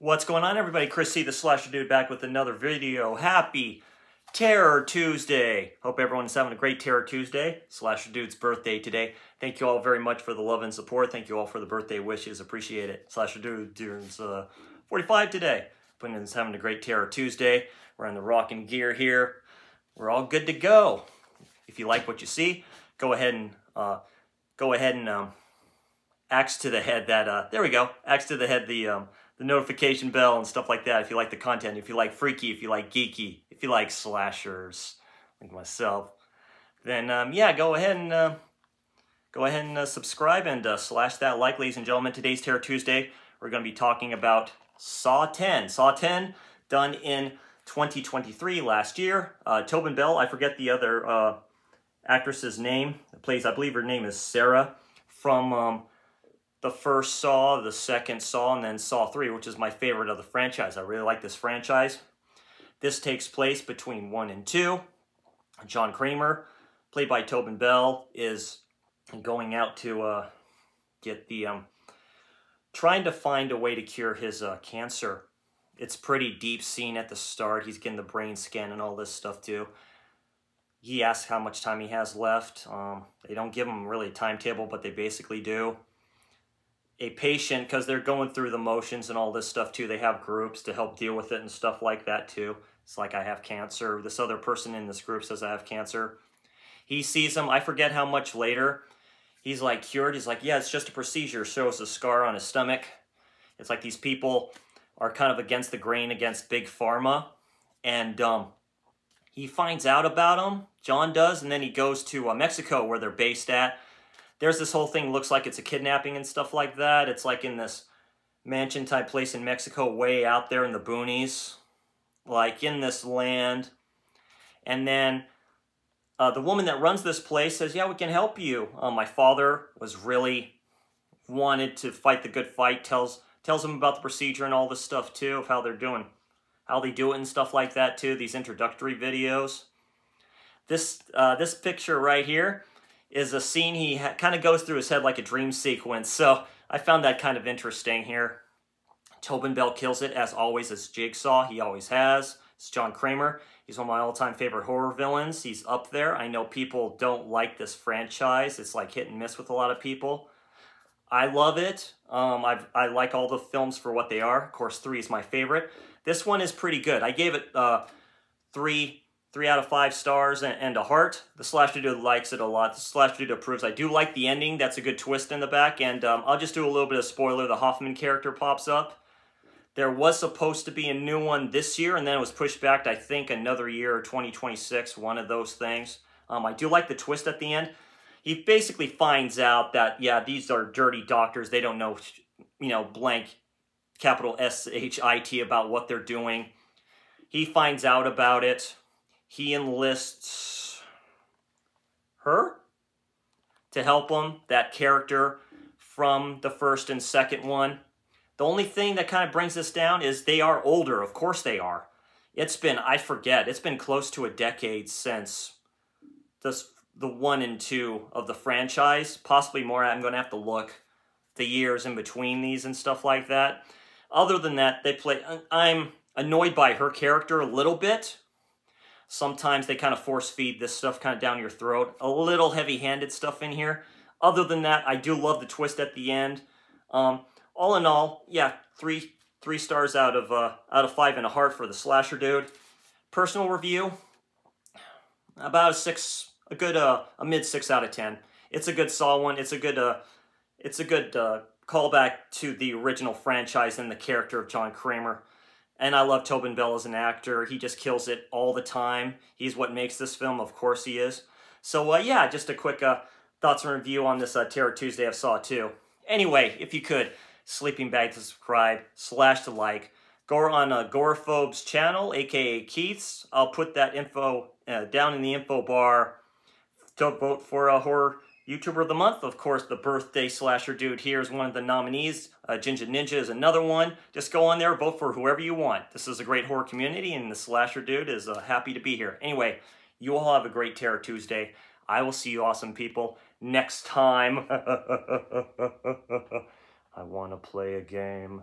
What's going on, everybody? Chris C, the Slasher Dude, back with another video. Happy Terror Tuesday. Hope everyone's having a great Terror Tuesday. Slasher Dude's birthday today. Thank you all very much for the love and support. Thank you all for the birthday wishes. Appreciate it. Slasher Dude turns uh, 45 today. Is having a great Terror Tuesday. We're in the rocking gear here. We're all good to go. If you like what you see, go ahead and uh, go ahead and um, axe to the head that uh, there we go. Axe to the head the um, the notification bell and stuff like that if you like the content, if you like freaky, if you like geeky, if you like slashers, like myself, then um, yeah, go ahead and uh, go ahead and uh, subscribe and uh, slash that like, ladies and gentlemen. Today's Terror Tuesday, we're going to be talking about Saw 10. Saw 10, done in 2023 last year. Uh, Tobin Bell, I forget the other uh, actress's name, plays, I believe her name is Sarah, from um, the first Saw, the second Saw, and then Saw 3, which is my favorite of the franchise. I really like this franchise. This takes place between 1 and 2. John Kramer, played by Tobin Bell, is going out to uh, get the... Um, trying to find a way to cure his uh, cancer. It's pretty deep scene at the start. He's getting the brain scan and all this stuff too. He asks how much time he has left. Um, they don't give him really a timetable, but they basically do a patient, because they're going through the motions and all this stuff too, they have groups to help deal with it and stuff like that too. It's like I have cancer. This other person in this group says I have cancer. He sees him, I forget how much later. He's like cured. He's like, yeah, it's just a procedure. Shows a scar on his stomach. It's like these people are kind of against the grain against big pharma. And um, he finds out about them, John does, and then he goes to uh, Mexico where they're based at there's this whole thing looks like it's a kidnapping and stuff like that. It's like in this mansion type place in Mexico way out there in the boonies, like in this land. And then uh, the woman that runs this place says, yeah, we can help you. Uh, my father was really wanted to fight the good fight, tells tells him about the procedure and all this stuff too, of how they're doing, how they do it and stuff like that too, these introductory videos. This, uh, this picture right here, is a scene he kind of goes through his head like a dream sequence. So I found that kind of interesting here. Tobin Bell kills it, as always, as Jigsaw. He always has. It's John Kramer. He's one of my all-time favorite horror villains. He's up there. I know people don't like this franchise. It's like hit and miss with a lot of people. I love it. Um, i I like all the films for what they are. Of course, 3 is my favorite. This one is pretty good. I gave it uh, 3 three out of five stars and, and a heart. The Slasher Dude likes it a lot. The Slasher Dude approves. I do like the ending. That's a good twist in the back. And um, I'll just do a little bit of spoiler. The Hoffman character pops up. There was supposed to be a new one this year, and then it was pushed back I think, another year 2026, one of those things. Um, I do like the twist at the end. He basically finds out that, yeah, these are dirty doctors. They don't know, you know, blank capital S-H-I-T about what they're doing. He finds out about it he enlists her to help him, that character from the first and second one. The only thing that kind of brings this down is they are older. Of course they are. It's been, I forget, it's been close to a decade since this, the one and two of the franchise. Possibly more. I'm going to have to look the years in between these and stuff like that. Other than that, they play. I'm annoyed by her character a little bit Sometimes they kind of force feed this stuff kind of down your throat. A little heavy-handed stuff in here. Other than that, I do love the twist at the end. Um, all in all, yeah, three three stars out of uh, out of five and a heart for the slasher dude. Personal review, about a six, a good uh, a mid six out of ten. It's a good Saw one. It's a good uh, it's a good uh, callback to the original franchise and the character of John Kramer. And I love Tobin Bell as an actor. He just kills it all the time. He's what makes this film. Of course he is. So, uh, yeah, just a quick uh, thoughts and review on this uh, Terror Tuesday of Saw 2. Anyway, if you could, sleeping bag to subscribe, slash to like. Go on uh, GoreAphobe's channel, aka Keith's. I'll put that info uh, down in the info bar to vote for a horror YouTuber of the Month. Of course, the birthday slasher dude here is one of the nominees. Uh, Ginger Ninja is another one. Just go on there, vote for whoever you want. This is a great horror community, and the slasher dude is uh, happy to be here. Anyway, you all have a great Terror Tuesday. I will see you awesome people next time. I want to play a game.